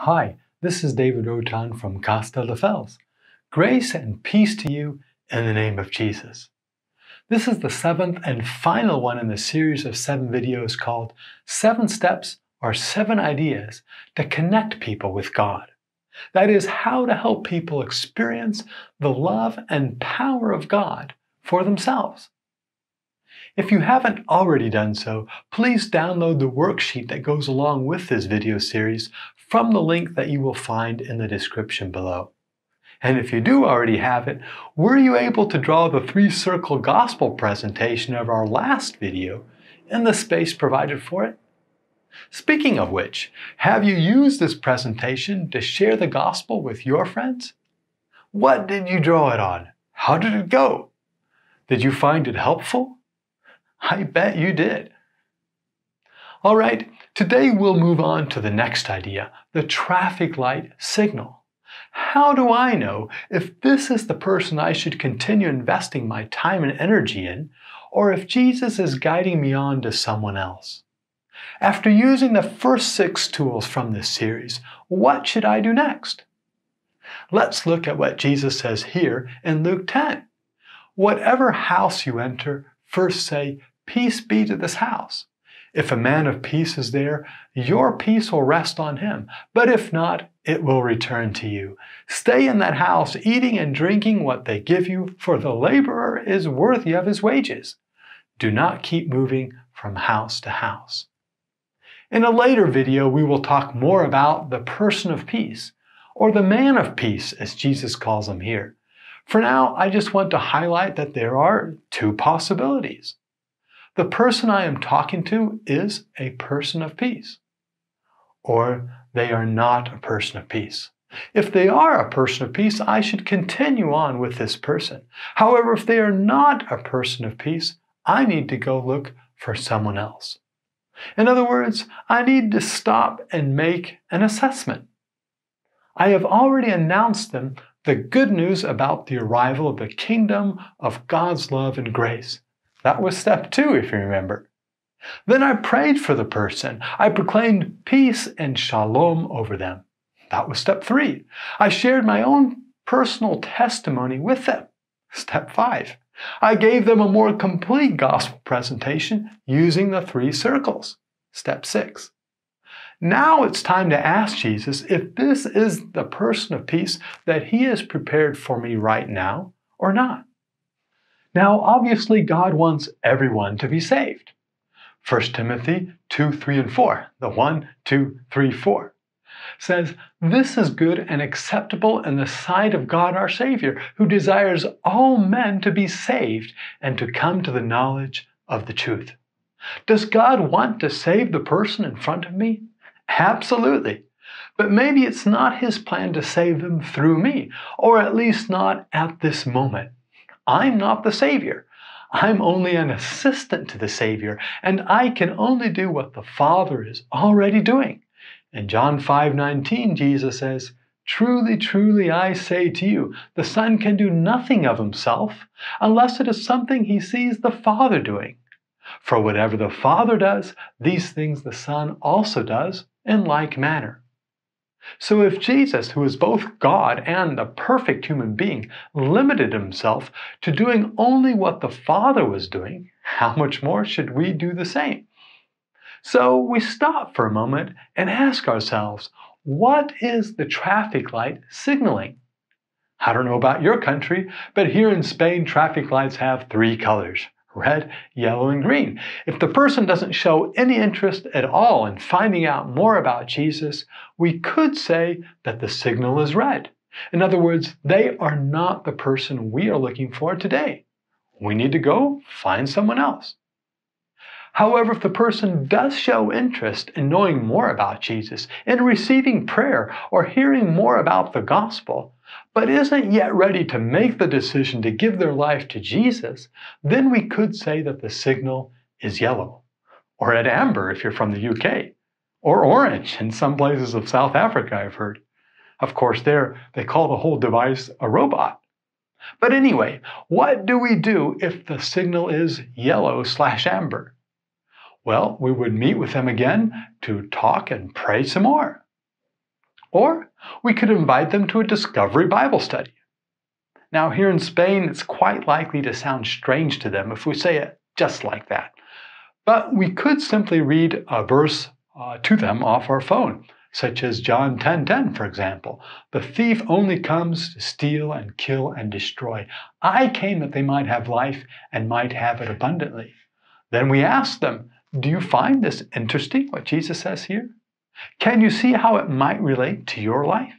Hi, this is David Rotan from Castelldefels. Grace and peace to you in the name of Jesus. This is the seventh and final one in the series of seven videos called Seven Steps or Seven Ideas to Connect People with God. That is, how to help people experience the love and power of God for themselves. If you haven't already done so, please download the worksheet that goes along with this video series from the link that you will find in the description below. And if you do already have it, were you able to draw the three circle gospel presentation of our last video in the space provided for it? Speaking of which, have you used this presentation to share the gospel with your friends? What did you draw it on? How did it go? Did you find it helpful? I bet you did. All right, today we'll move on to the next idea, the traffic light signal. How do I know if this is the person I should continue investing my time and energy in, or if Jesus is guiding me on to someone else? After using the first six tools from this series, what should I do next? Let's look at what Jesus says here in Luke 10. Whatever house you enter, first say, Peace be to this house. If a man of peace is there, your peace will rest on him. But if not, it will return to you. Stay in that house, eating and drinking what they give you, for the laborer is worthy of his wages. Do not keep moving from house to house. In a later video, we will talk more about the person of peace, or the man of peace, as Jesus calls him here. For now, I just want to highlight that there are two possibilities. The person I am talking to is a person of peace, or they are not a person of peace. If they are a person of peace, I should continue on with this person. However, if they are not a person of peace, I need to go look for someone else. In other words, I need to stop and make an assessment. I have already announced them the good news about the arrival of the kingdom of God's love and grace. That was step two, if you remember. Then I prayed for the person. I proclaimed peace and shalom over them. That was step three. I shared my own personal testimony with them. Step five. I gave them a more complete gospel presentation using the three circles. Step six. Now it's time to ask Jesus if this is the person of peace that he has prepared for me right now or not. Now, obviously, God wants everyone to be saved. 1 Timothy 2, 3, and 4, the 1, 2, 3, 4, says, This is good and acceptable in the sight of God our Savior, who desires all men to be saved and to come to the knowledge of the truth. Does God want to save the person in front of me? Absolutely. But maybe it's not His plan to save them through me, or at least not at this moment. I'm not the Savior. I'm only an assistant to the Savior, and I can only do what the Father is already doing. In John 5:19, Jesus says, Truly, truly, I say to you, the Son can do nothing of himself unless it is something he sees the Father doing. For whatever the Father does, these things the Son also does in like manner. So if Jesus, who is both God and a perfect human being, limited himself to doing only what the Father was doing, how much more should we do the same? So we stop for a moment and ask ourselves, what is the traffic light signaling? I don't know about your country, but here in Spain, traffic lights have three colors red, yellow, and green. If the person doesn't show any interest at all in finding out more about Jesus, we could say that the signal is red. In other words, they are not the person we are looking for today. We need to go find someone else. However, if the person does show interest in knowing more about Jesus, in receiving prayer, or hearing more about the gospel, but isn't yet ready to make the decision to give their life to Jesus, then we could say that the signal is yellow, or at amber if you're from the UK, or orange in some places of South Africa, I've heard. Of course, there they call the whole device a robot. But anyway, what do we do if the signal is yellow slash amber? Well, we would meet with them again to talk and pray some more. Or we could invite them to a Discovery Bible study. Now, here in Spain, it's quite likely to sound strange to them if we say it just like that. But we could simply read a verse uh, to them off our phone, such as John 10:10, 10, 10, for example. The thief only comes to steal and kill and destroy. I came that they might have life and might have it abundantly. Then we ask them, Do you find this interesting, what Jesus says here? Can you see how it might relate to your life?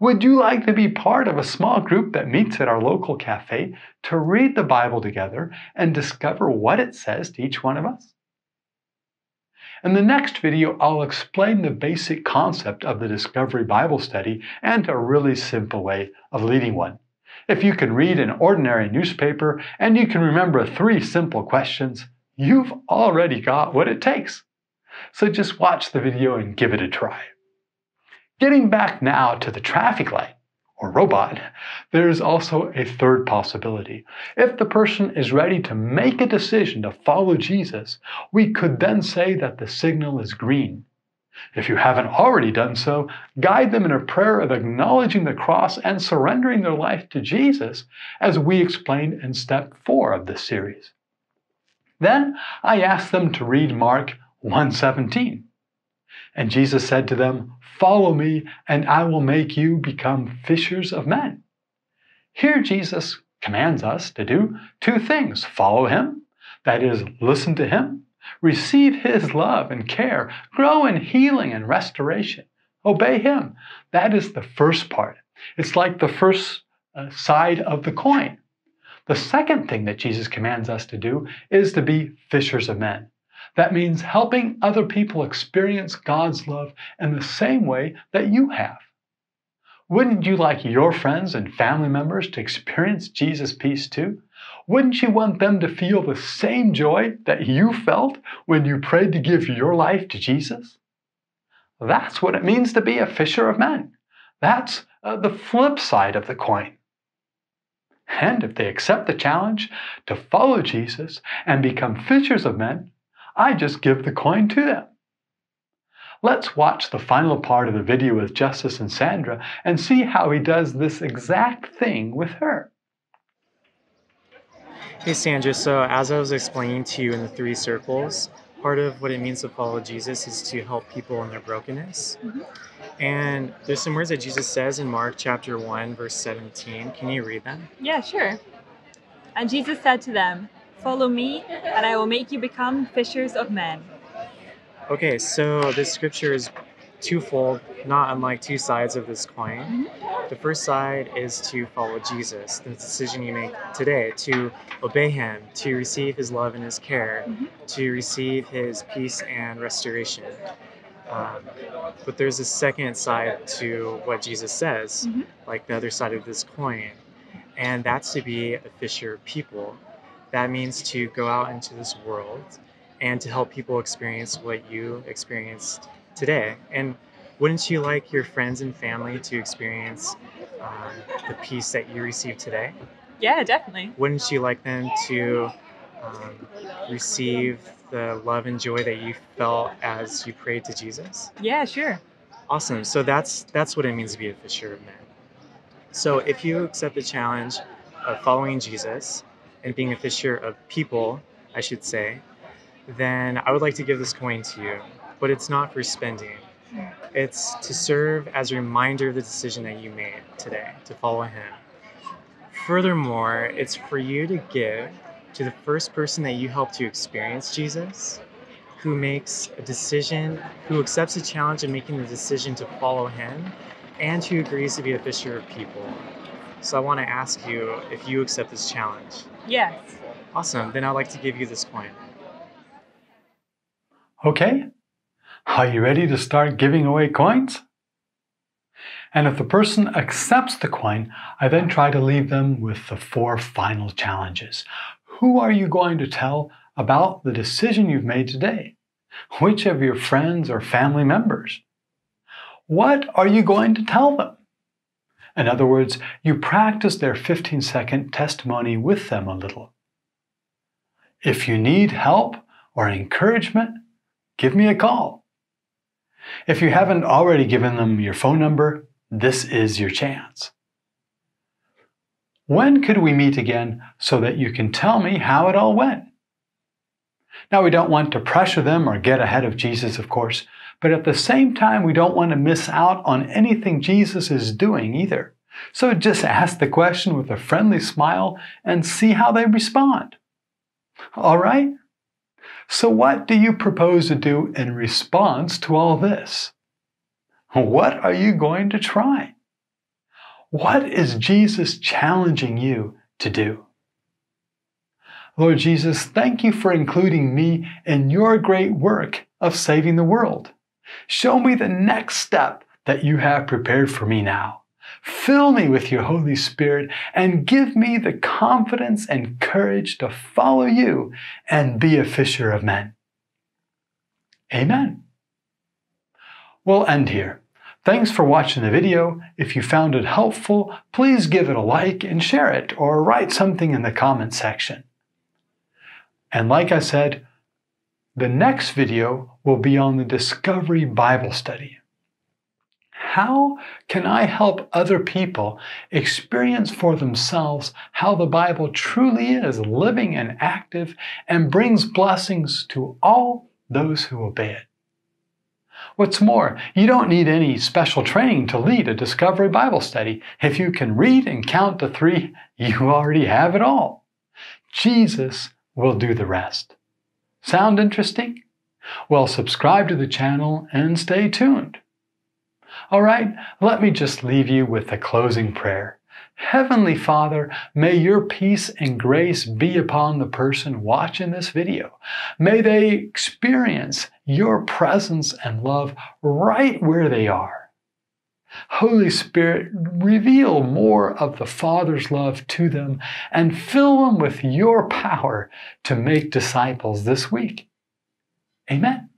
Would you like to be part of a small group that meets at our local cafe to read the Bible together and discover what it says to each one of us? In the next video, I'll explain the basic concept of the Discovery Bible Study and a really simple way of leading one. If you can read an ordinary newspaper and you can remember three simple questions, you've already got what it takes. So just watch the video and give it a try. Getting back now to the traffic light, or robot, there is also a third possibility. If the person is ready to make a decision to follow Jesus, we could then say that the signal is green. If you haven't already done so, guide them in a prayer of acknowledging the cross and surrendering their life to Jesus, as we explained in step four of this series. Then I ask them to read Mark 117. And Jesus said to them, Follow me, and I will make you become fishers of men. Here, Jesus commands us to do two things follow him, that is, listen to him, receive his love and care, grow in healing and restoration, obey him. That is the first part. It's like the first uh, side of the coin. The second thing that Jesus commands us to do is to be fishers of men. That means helping other people experience God's love in the same way that you have. Wouldn't you like your friends and family members to experience Jesus' peace too? Wouldn't you want them to feel the same joy that you felt when you prayed to give your life to Jesus? That's what it means to be a fisher of men. That's uh, the flip side of the coin. And if they accept the challenge to follow Jesus and become fishers of men, I just give the coin to them. Let's watch the final part of the video with Justice and Sandra and see how he does this exact thing with her. Hey Sandra, so as I was explaining to you in the three circles, part of what it means to follow Jesus is to help people in their brokenness. Mm-hmm. And there's some words that Jesus says in Mark chapter 1, verse 17. Can you read them? Yeah, sure. And Jesus said to them, Follow me, and I will make you become fishers of men. Okay, so this scripture is twofold, not unlike two sides of this coin. Mm-hmm. The first side is to follow Jesus, the decision you make today to obey Him, to receive His love and His care, mm-hmm. to receive His peace and restoration. Um, but there's a second side to what Jesus says, mm-hmm. like the other side of this coin, and that's to be a fisher of people that means to go out into this world and to help people experience what you experienced today. And wouldn't you like your friends and family to experience um, the peace that you received today? Yeah, definitely. Wouldn't you like them to um, receive the love and joy that you felt as you prayed to Jesus? Yeah, sure. Awesome. So that's that's what it means to be a fisher of men. So if you accept the challenge of following Jesus, and being a fisher of people, I should say, then I would like to give this coin to you. But it's not for spending. It's to serve as a reminder of the decision that you made today to follow Him. Furthermore, it's for you to give to the first person that you help to experience Jesus, who makes a decision, who accepts a challenge in making the decision to follow Him, and who agrees to be a fisher of people. So I want to ask you if you accept this challenge. Yes. Awesome. Then I'd like to give you this coin. Okay. Are you ready to start giving away coins? And if the person accepts the coin, I then try to leave them with the four final challenges. Who are you going to tell about the decision you've made today? Which of your friends or family members? What are you going to tell them? In other words, you practice their 15 second testimony with them a little. If you need help or encouragement, give me a call. If you haven't already given them your phone number, this is your chance. When could we meet again so that you can tell me how it all went? Now, we don't want to pressure them or get ahead of Jesus, of course, but at the same time, we don't want to miss out on anything Jesus is doing either. So just ask the question with a friendly smile and see how they respond. All right? So, what do you propose to do in response to all this? What are you going to try? What is Jesus challenging you to do? Lord Jesus, thank you for including me in your great work of saving the world. Show me the next step that you have prepared for me now. Fill me with your Holy Spirit and give me the confidence and courage to follow you and be a fisher of men. Amen. We'll end here. Thanks for watching the video. If you found it helpful, please give it a like and share it or write something in the comment section. And like I said, the next video will be on the Discovery Bible Study. How can I help other people experience for themselves how the Bible truly is living and active and brings blessings to all those who obey it? What's more, you don't need any special training to lead a Discovery Bible study. If you can read and count to three, you already have it all. Jesus will do the rest. Sound interesting? Well, subscribe to the channel and stay tuned. All right, let me just leave you with a closing prayer. Heavenly Father, may your peace and grace be upon the person watching this video. May they experience your presence and love right where they are. Holy Spirit, reveal more of the Father's love to them and fill them with your power to make disciples this week. Amen.